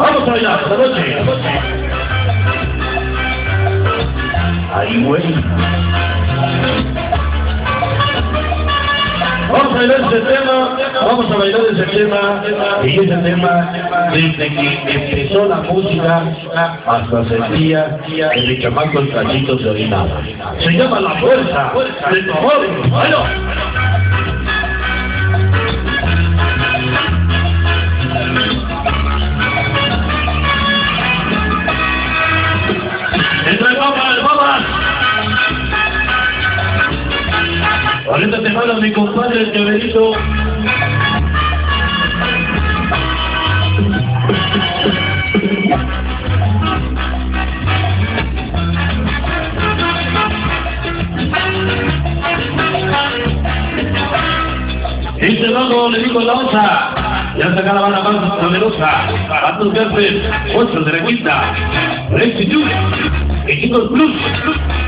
Vamos a bailar esta noche. Ahí, güey. Vamos a bailar ese tema, vamos a bailar ese tema, y ese tema, desde que empezó la música hasta sentía el chamaco el cachito se orinaba. Se llama la fuerza de tu amor. Bueno. Ahorita te manda mi compadre el queverito. Este loco le digo la osa, ya se acaba la más poderosa, a tus jefes, ocho de recuita, rectitud, equipos plus.